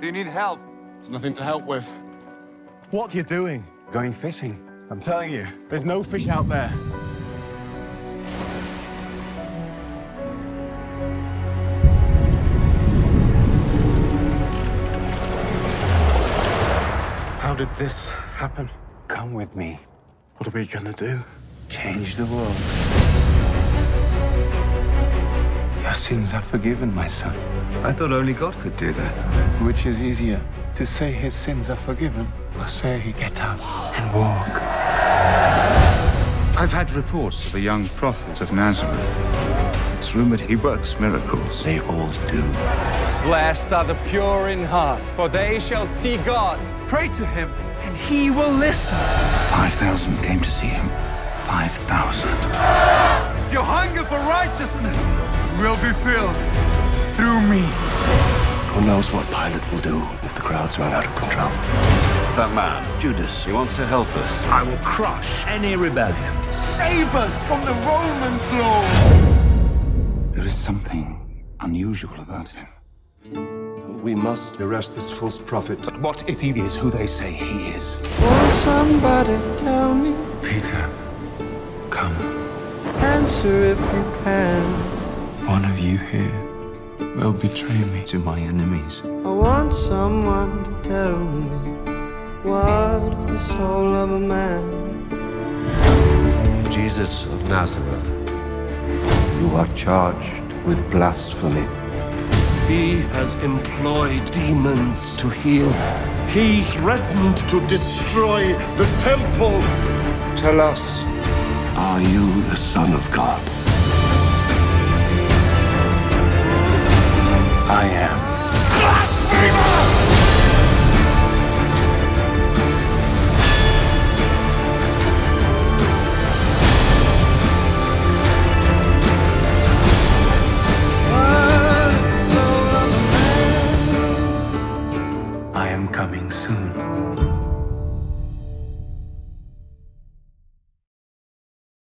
Do you need help? There's nothing to help with. What are you doing? Going fishing. I'm telling you, there's no fish out there. How did this happen? Come with me. What are we gonna do? Change the world. Your sins are forgiven, my son. I thought only God could do that. Which is easier, to say his sins are forgiven, or say, he get up and walk? I've had reports of a young prophet of Nazareth. It's rumored he works miracles. They all do. Blessed are the pure in heart, for they shall see God. Pray to him, and he will listen. 5,000 came to see him. 5,000. If you hunger for righteousness, you will be filled through me. Who knows what Pilate will do if the crowds run out of control? That man, Judas, he wants to help us. I will crush any rebellion. Save us from the Romans, Lord. There is something unusual about him. We must arrest this false prophet. But what if he is who they say he is? Won't somebody tell me? Peter, come. Answer if you can. One of you here will betray me to my enemies. I want someone to tell me what is the soul of a man. Jesus of Nazareth, you are charged with blasphemy. He has employed demons to heal. He threatened to destroy the temple. Tell us, are you the Son of God? I am.